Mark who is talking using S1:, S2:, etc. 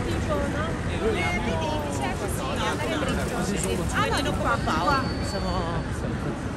S1: tipo, no? Le eh, vedi, eh, così, andare dritto. Ah, no, qua, qua.
S2: Siamo...